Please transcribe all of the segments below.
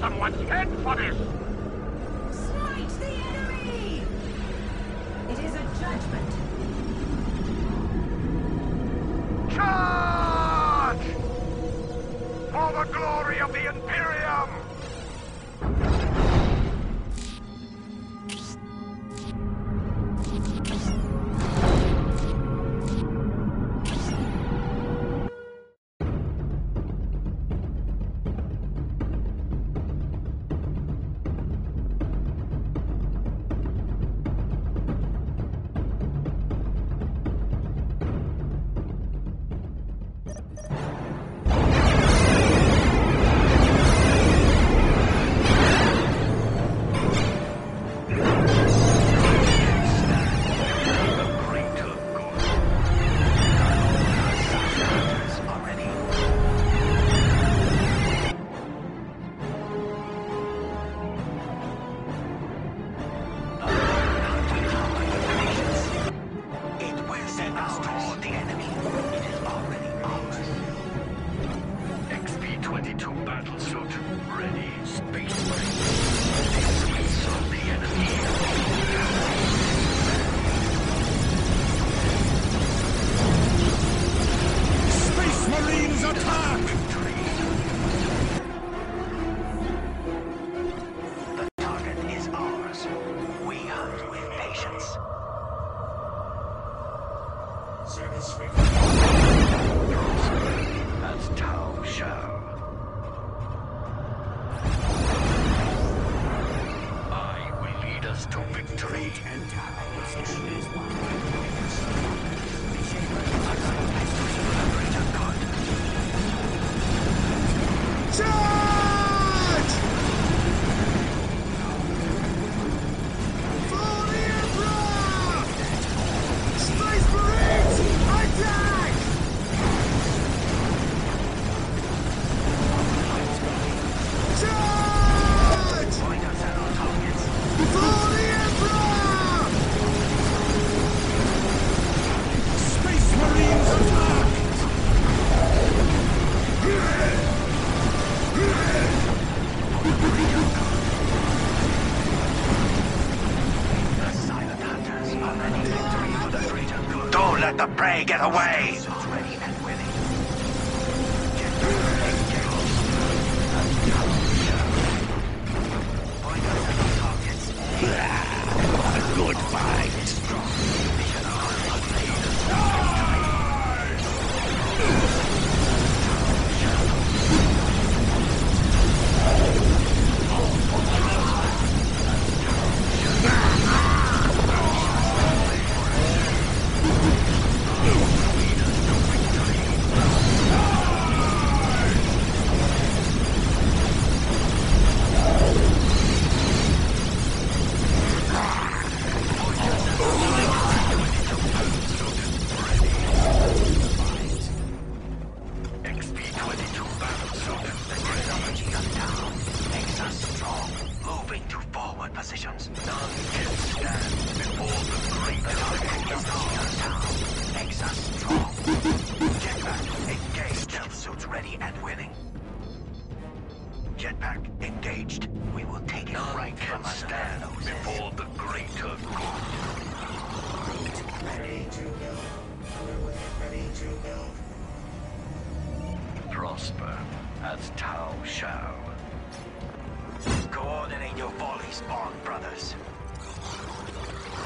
someone's head for this! Smite the enemy! It is a judgment. Charge! For the glory of us toward the enemy. It is already ours. XP-22 battlesuit ready. Space. Get away! Coordinate your volleys, Bond brothers.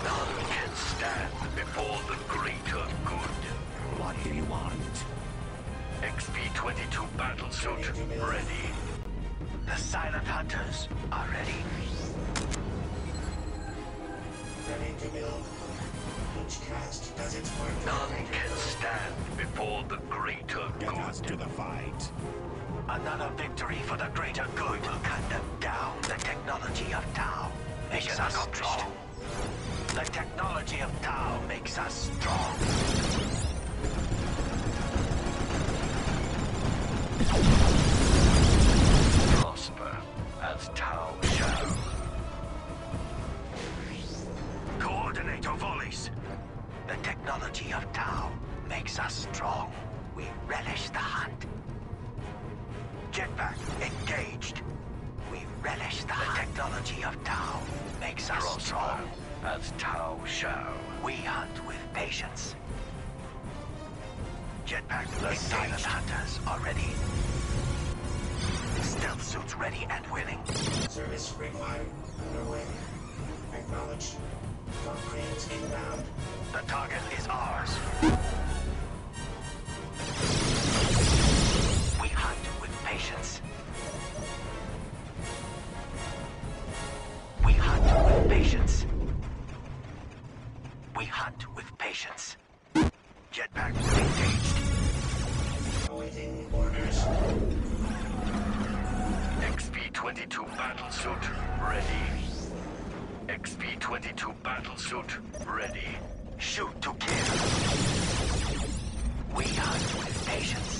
None can stand before the greater good. What do you want? XP-22 battlesuit ready. The silent hunters are ready. Ready to build. Each caste does its work. None can stand before the greater Get us to the fight. Another victory for the greater good will cut them down. The technology of Tau makes us strong. The technology of Tau makes us strong. Prosper as Tau shall. Coordinate your volleys. The technology of Tau makes us strong. We relish the hunt. Jetpack engaged. We relish the technology of Tau. Makes us strong. As Tau shall. We hunt with patience. Jetpack, the silent hunters are ready. Stealth suits ready and willing. Service required. Underway. Acknowledged. Upgrades inbound. The target is ours. Patience. We hunt with patience. We hunt with patience. Jetpack engaged. Awaiting orders. XP-22 battlesuit ready. XP-22 battlesuit ready. Shoot to kill. We hunt with patience.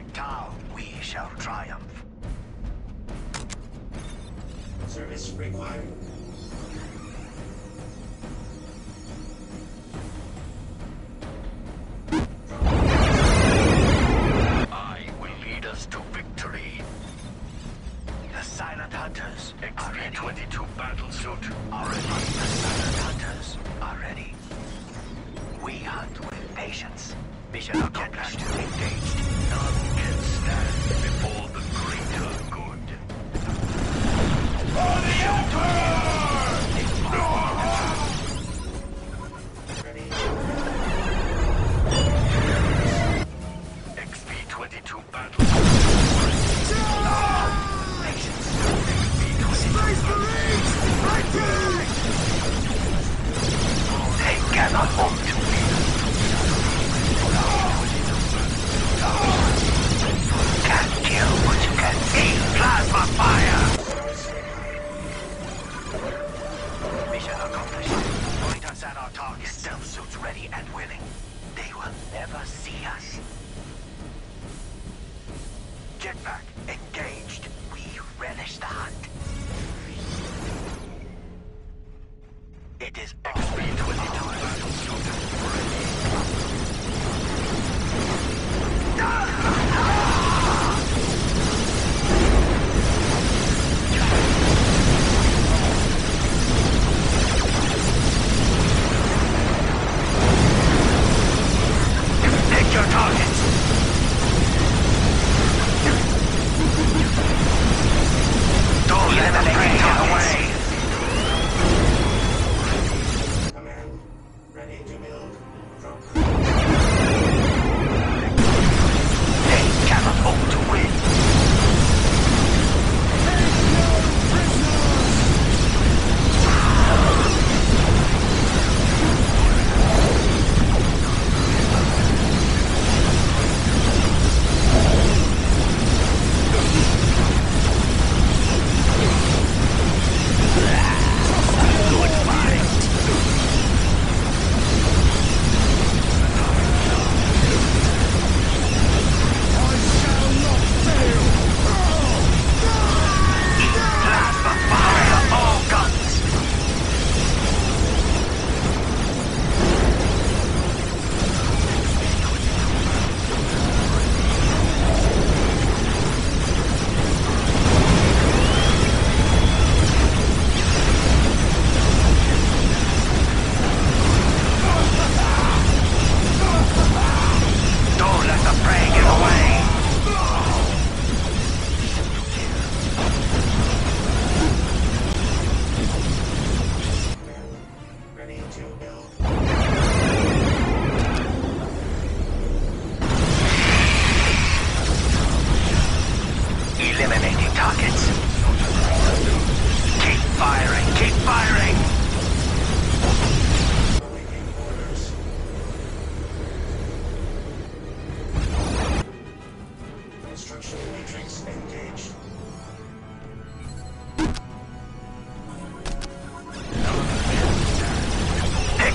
Like Tau, we shall triumph. Service required. I will lead us to victory. The silent hunters are ready. XP-22 battlesuit Are ready. The silent hunters are ready. We hunt with patience. Mission accomplished. Engaged. None can stand before the greater good. Ready. XP-22 battlesuit Patience. They cannot to ready and willing. They will never see us. Jetpack engaged.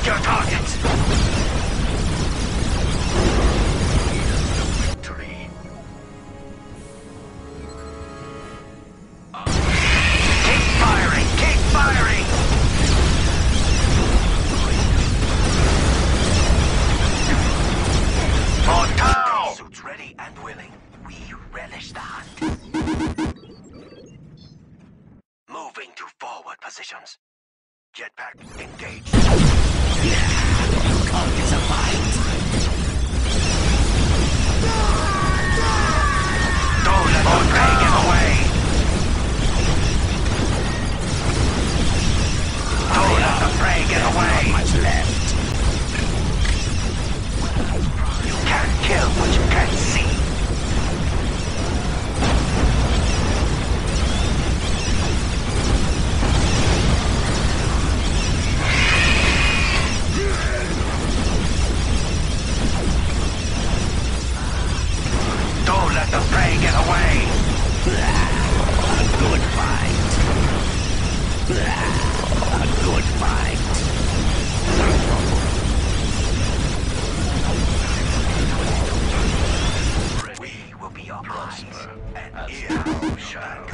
your target. Victory. Keep firing, keep firing. Suits ready and willing. We relish the hunt. Moving to forward positions. Jetpack engage. It's a We will be your Prosper and here shall